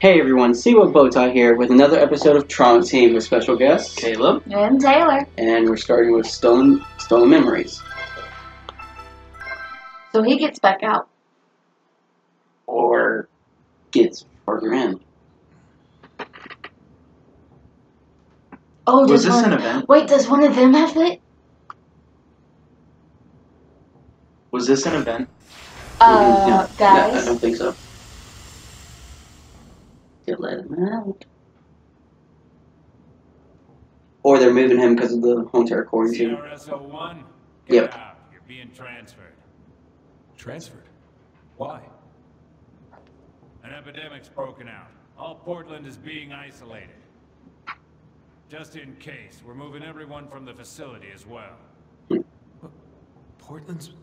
Hey everyone, CWheel Bowtie here with another episode of Trauma Team with special guest Caleb, And Taylor. and we're starting with Stolen Stolen Memories. So he gets back out. Or gets further in. Oh, Was this one, an event? Wait, does one of them have it? Was this an event? Uh, Yeah, I guys. don't think so. They let him out. Or they're moving him because of the Haunter quarantine. CR-S01, get Yep. out. You're being transferred. Transferred? Why? An epidemic's broken out. All Portland is being isolated. Just in case, we're moving everyone from the facility as well. Portland's.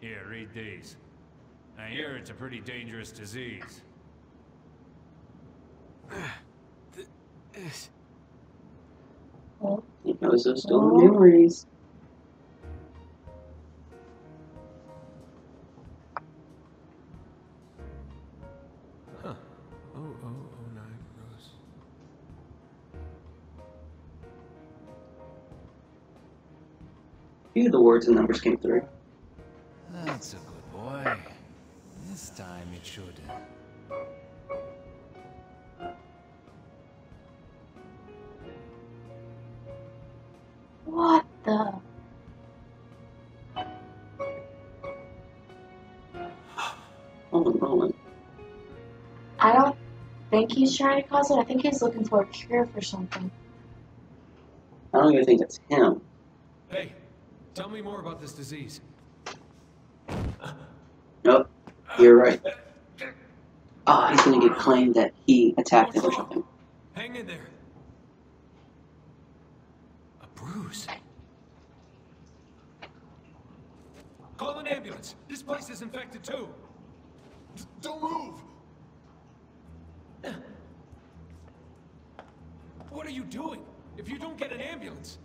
Here, read these. I hear it's a pretty dangerous disease. He knows those stolen memories. Huh. Oh, oh, oh, nine, Rose. Few of the words and numbers came through. This time it should. What the? Rolling, rolling. I don't think he's trying to cause it. I think he's looking for a cure for something. I don't even think it's him. Hey, tell me more about this disease. Nope, you're right. Ah, he's gonna get claimed that he attacked him or something. Hang in there. A bruise. Call an ambulance. This place is infected too. D- don't move. What are you doing? If you don't get an ambulance.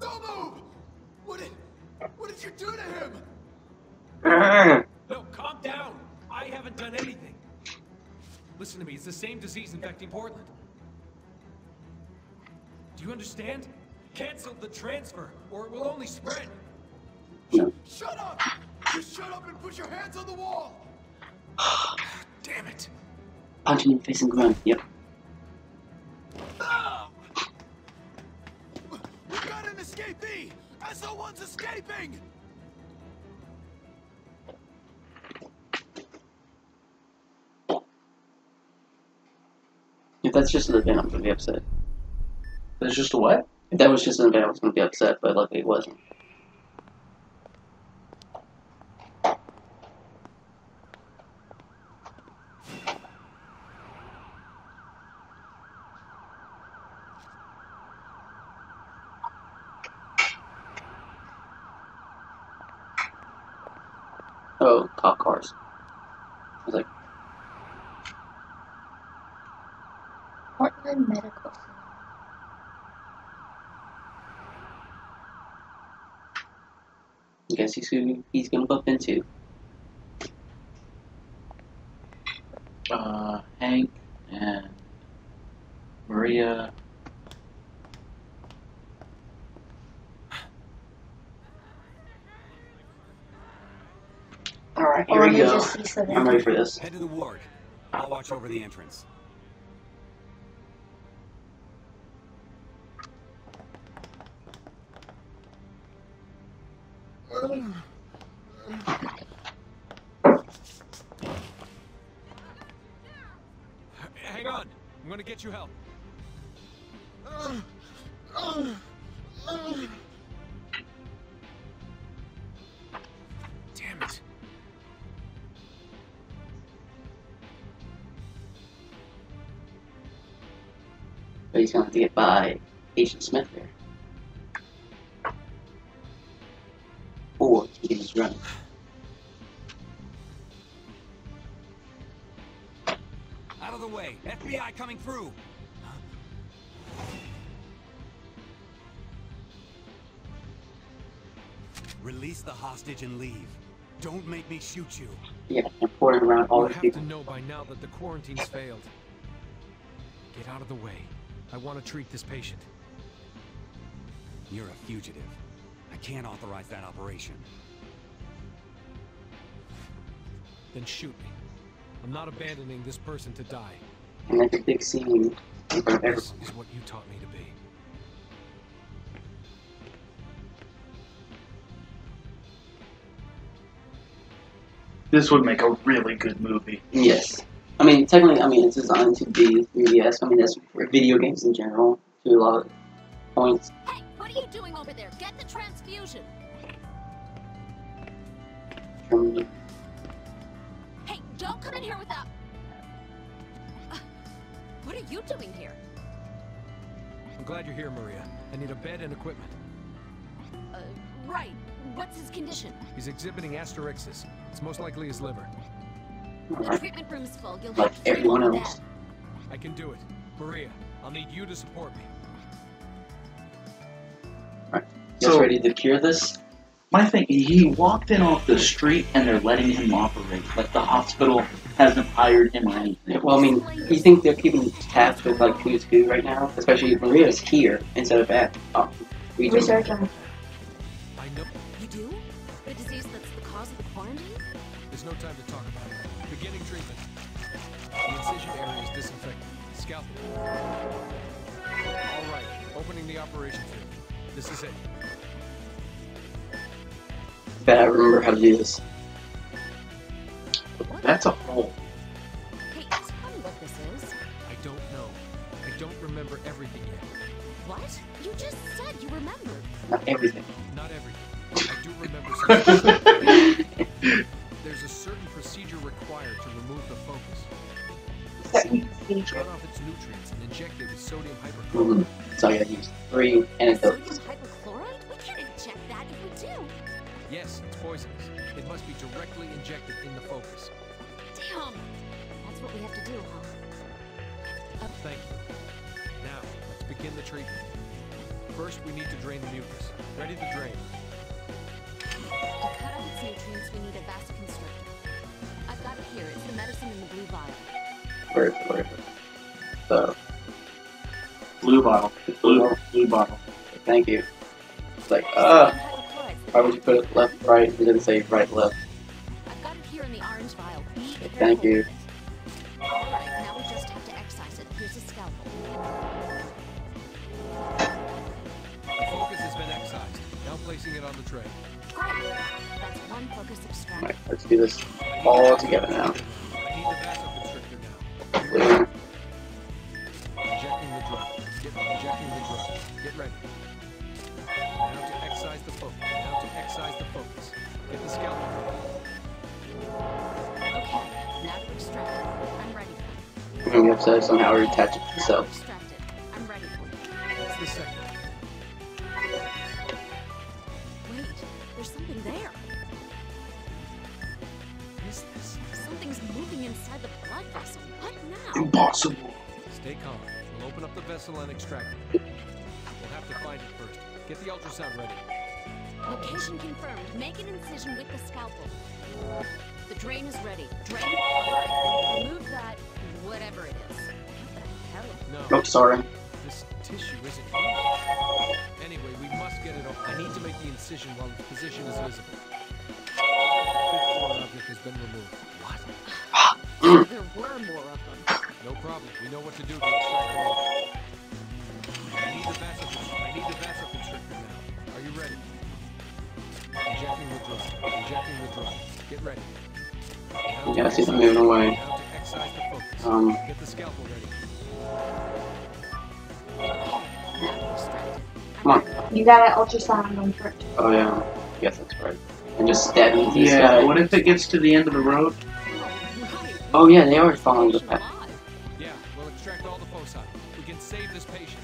Don't move! What did. What did you do to him? No, calm down. I haven't done anything. Listen to me, it's the same disease infecting Portland. Do you understand? Cancel the transfer, or it will only spread. No. Shut up! Just shut up and put your hands on the wall! Damn it! Punching him in the face and ground. Yep. Ah! We got an escapee! SO1's escaping! That's just an event, I'm gonna be upset. That's just a what? If that was just an event, I was gonna be upset, but luckily it wasn't. Oh, cop cars. I was like, Portland Medical Center. I guess he's who he's gonna bump into. Uh, Hank and Maria. Alright, here Or we go. just I'm ready for this. Head to the ward. I'll watch over the entrance. I'm gonna get you help. Damn it. But he's gonna have to get by Agent Smith there. Or he can just run. The way. FBI coming through. Release the hostage and leave. Don't make me shoot you. Yeah, pouring around all you have people. to know by now that the quarantine's failed. Get out of the way. I want to treat this patient. You're a fugitive. I can't authorize that operation. Then shoot me. I'm not abandoning this person to die. And like a big scene in This is what you taught me to be. This would make a really good movie. Yes. I mean, technically, I mean, it's designed to be 3DS. I mean, that's for video games in general. To a lot of points. Hey, what are you doing over there? Get the transfusion. From Hey, don't come in here without. Uh, what are you doing here? I'm glad you're here, Maria. I need a bed and equipment. Uh, right. What's his condition? He's exhibiting asterixis. It's most likely his liver. The treatment room's full. You'll Like have to treat everyone else. then. I can do it. Maria, I'll need you to support me. Guess So- ready to cure this? My thing, he walked in off the street and they're letting him operate. Like the hospital hasn't hired him or anything. Well, I mean, you think they're keeping tabs with like who's who right now? Especially if Maria's here instead of at um, region. Researching. I know. You do? The disease that's the cause of the quarantine? There's no time to talk about it. Beginning treatment. The incision area is disinfected. Scalpel. All right. Opening the operation field. This is it. Bet I remember how to do this. That's a hole. Hey, tell me what this is. I don't know. I don't remember everything yet. What? You just said you remembered. Not everything. Not everything. I do remember some. There's a certain procedure required to remove the focus. Cut off its nutrients and inject it with sodium hypochlorite. Mm -hmm. So I gotta use three antidotes. Sodium hypochlorite? We can't inject that if we do. Yes, it's poisonous. It must be directly injected in the focus. Damn. That's what we have to do, huh? Thank you. Now, let's begin the treatment. First, we need to drain the mucus. Ready to drain. To cut off its nutrients, we need a vasoconstrictor. I've got it here. It's the medicine in the blue vial. Where, where, so, Blue bottle. Blue, blue bottle. thank you. It's like, uh, Sodium hypochlorite's the why would you put it left, right? It didn't say right, left. I've got it here in the orange vial. Be careful Thank you. with. All right, now we just have to excise it. Here's a scalpel. The focus has been excised. Now placing it on the tray. Great. That's one focus extracted. Alright, let's do this all together now. Inside the blood vessel. What now? Impossible. Stay calm. We'll open up the vessel and extract it. We'll have to find it first. Get the ultrasound ready. Location confirmed. Make an incision with the scalpel. The drain is ready. Drain. Remove that, whatever it is. What the hell? No, Oh, sorry. this tissue isn't human. Anyway, we must get it off. I need to make the incision while the position is visible. Fifth floor object has been removed. What? There were more of them. No problem. We know what to do to extract the meat. I need the vasoconstrictor. I need the vasoconstrictor now. Are you ready? Injecting the drug. Injecting the drug. Get ready. Now Yeah, I see them moving away. Now to excise the. Um, Get the scalpel ready. Now to extract it. I'm Come on. You gotta ultrasound them first. oh yeah. Yes, that's right. And just stab me into this Yeah, guy. what if it gets to the end of the road? Right. Oh yeah, they are following the path. Yeah, we'll extract all the foci. We can save this patient.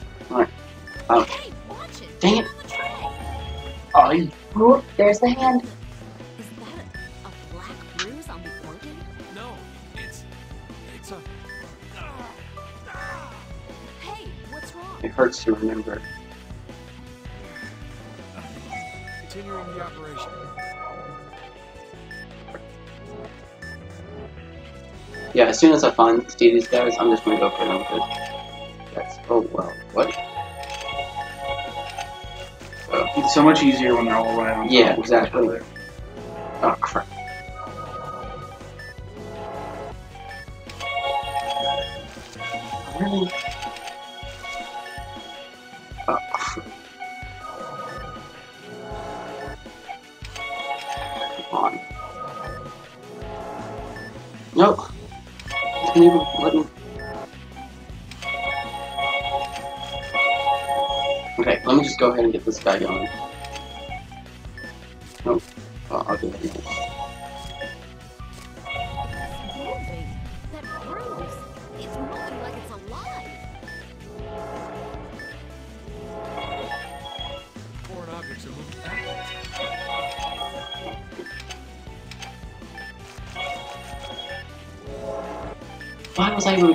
Oh, Hey, watch it. Dang it. on the tray. Oh, there's the hand. Is that a, a black bruise on the organ? No, it's it's a. Hey, what's wrong? it hurts to remember. Continuing the operation. Yeah, as soon as I find these guys, I'm just gonna go for them. Because that's oh well, what? Oh, It's so much easier when they're all top Yeah, exactly. oh crap. Really? Oh, crap. Come on. Nope. Okay, let me just go ahead and get this guy going.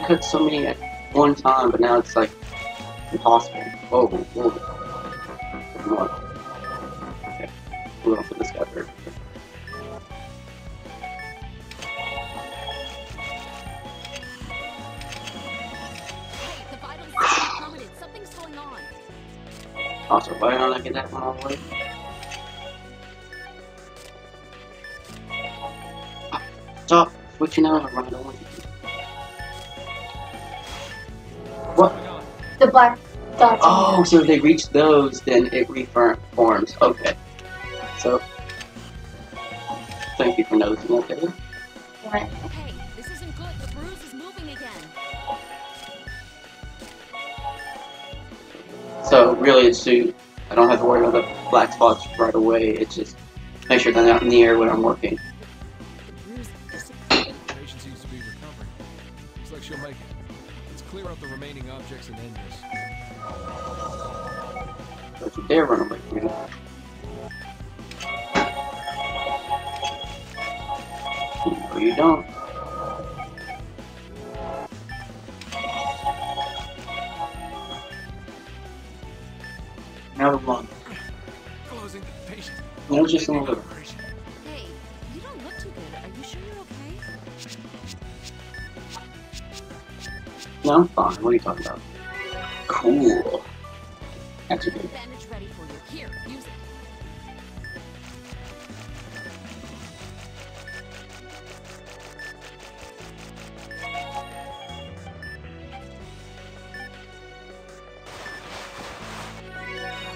Cut so many at one time, but now it's like impossible? Whoa, whoa. Come on. Okay, we're going for this guy first. Hey, the vitals are plummeted. Something's going on. Also, why don't I get that one all the way? Stop switching out right away. What? The black dots. Oh, so if they reach those, then it reforms. Okay. So, thank you for noticing that there. Right. Hey, this isn't good. The bruise is moving again. So really, it's to I don't have to worry about the black spots right away. It's just make sure they're not near when I'm working. Out the remaining objects and end this. You dare run away from me. No, you don't. Now the lung. Closing the patient. No, just a little bit. Operation. No, I'm fine. What are you talking about? Cool. That's a good. Bandage ready for you. Here, use it.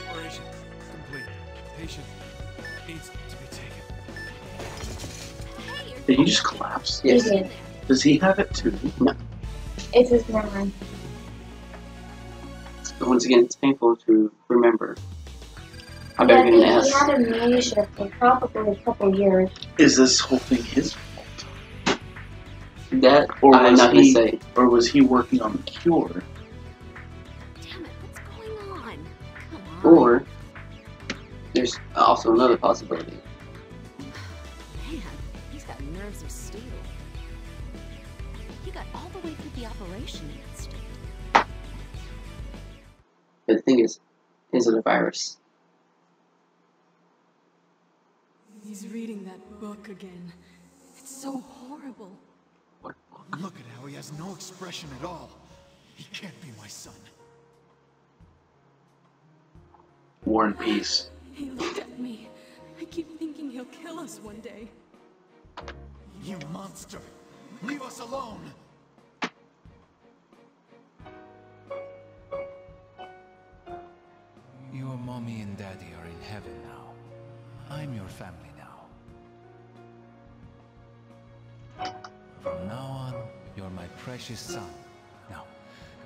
Operation complete. Patient needs to be taken. Did you he just collapse? Yes. Does he have it too? It's his memory. Once again, it's painful to remember. I better Yeah, get an he, S. he had amnesia for probably a couple years. Is this whole thing his fault? That Or I'm was not gonna he- say. Or was he working on the cure? Damn it, what's going on? Come on. Or there's also another possibility. But the thing is, is it a virus? He's reading that book again. It's so horrible. What? Look at how he has no expression at all. He can't be my son. War and Peace. He looked at me. I keep thinking he'll kill us one day. You monster! Leave us alone! Family now. From now on, you're my precious son. Now,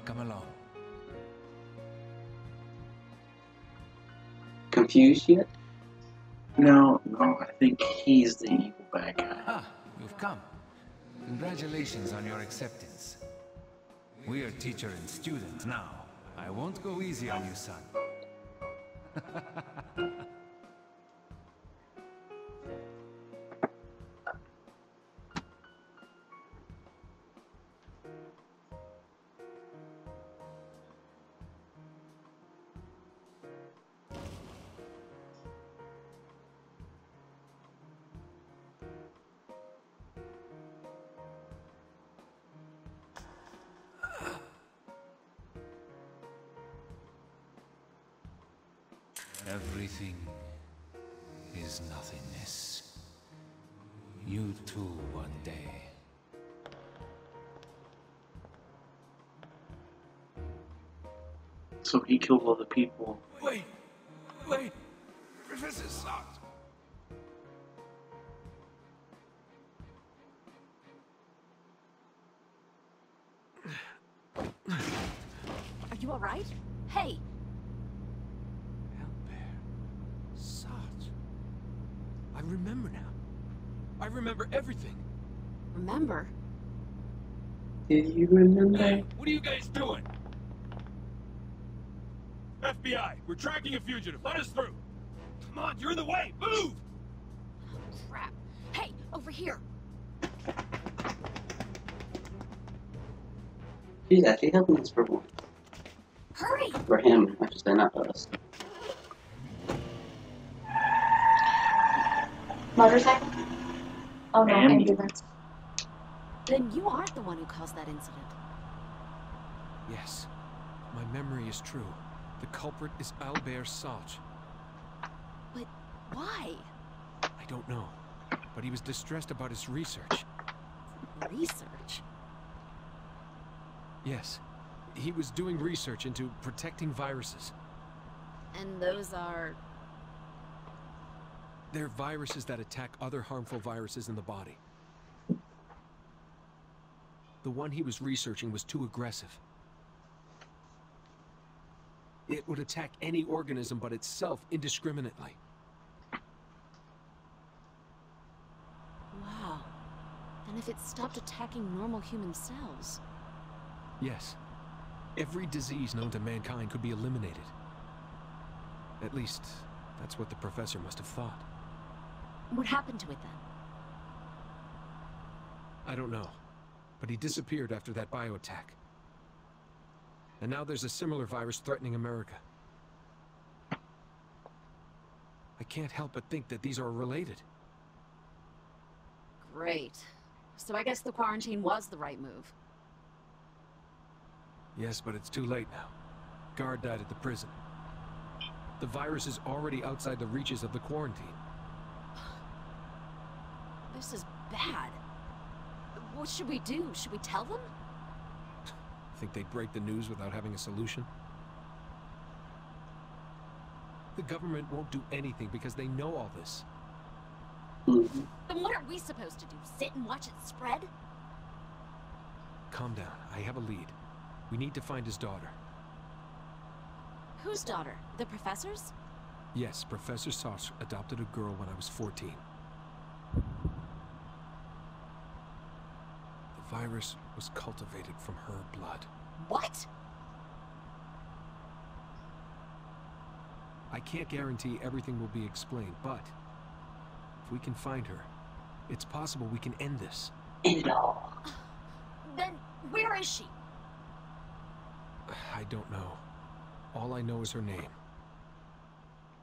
come along. Confused yet? No, no, I think he's the evil bad guy. Ah, you've come. Congratulations on your acceptance. We are teacher and student now. I won't go easy on you, son. Everything is nothingness. You too one day. So he killed all the people. Wait, wait, Professor Sox. Remember now. I remember everything. remember? Did you remember? Hey, what are you guys doing? FBI, we're tracking a fugitive. Let us through. Come on, you're in the way. Move! Oh, Crap. Hey, over here. She's actually helping us for once. Hurry! For him, I should say, not for us. Motorcycle? Oh no, Ambulance. ambulance. Then you aren't the one who caused that incident. Yes. My memory is true. The culprit is Albert Sarge. But why? I don't know. But he was distressed about his research. Research. Yes. He was doing research into protecting viruses. And those are. They're viruses that attack other harmful viruses in the body. The one he was researching was too aggressive. It would attack any organism but itself indiscriminately. Wow. Then if it stopped attacking normal human cells? Yes. Every disease known to mankind could be eliminated. At least, that's what the professor must have thought. What happened to it then? I don't know. But he disappeared after that bio attack. And now there's a similar virus threatening America. I can't help but think that these are related. Great. So I guess the quarantine was the right move. Yes, but it's too late now. Guard died at the prison. The virus is already outside the reaches of the quarantine. This is bad. What should we do? Should we tell them? Think they'd break the news without having a solution? The government won't do anything because they know all this. Then what are we supposed to do? Sit and watch it spread? Calm down. I have a lead. We need to find his daughter. Whose daughter? The professor's? Yes, Professor Sauce adopted a girl when I was 14. The virus was cultivated from her blood. What? I can't guarantee everything will be explained, but if we can find her, it's possible we can end this. End it all. Then where is she? I don't know. All I know is her name.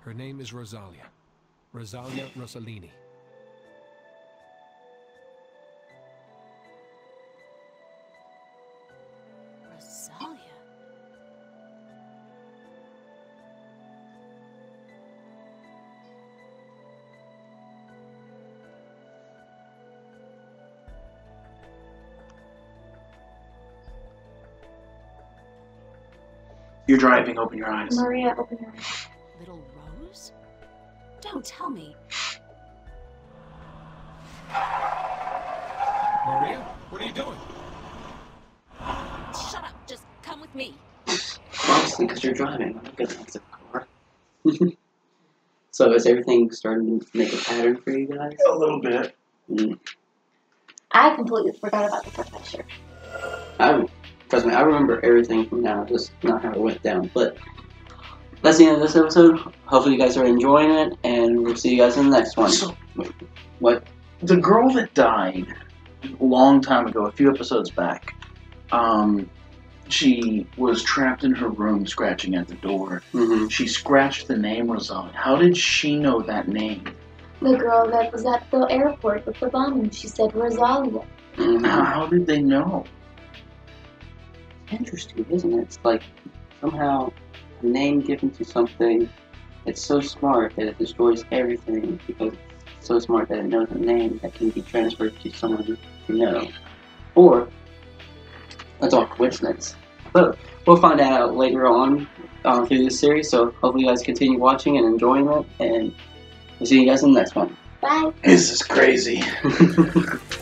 Her name is Rosalia. Rosalia Rossellini. You're driving, open your eyes. Maria, open your eyes. Little Rose? Don't tell me. Maria, what are you doing? Shut up. Just come with me. Obviously, because you're driving. I'm not gonna exit the car. so is everything starting to make a pattern for you guys? A little bit. Mm. I completely forgot about the professor. I trust me, I remember everything from now, just not how it went down. But that's the end of this episode. Hopefully, you guys are enjoying it, and we'll see you guys in the next one. So, What? the girl that died a long time ago, a few episodes back, um, she was trapped in her room scratching at the door. Mm-hmm. She scratched the name Rosalia. How did she know that name? The girl that was at the airport with the bombing, she said Rosalia. Mm-hmm. How, how did they know? Interesting, isn't it? It's like somehow a name given to something it's so smart that it destroys everything because it's so smart that it knows a name that can be transferred to someone you know. Or it's all coincidence. But we'll find out later on um, through this series. So hopefully you guys continue watching and enjoying it. And we'll see you guys in the next one. Bye. This is crazy.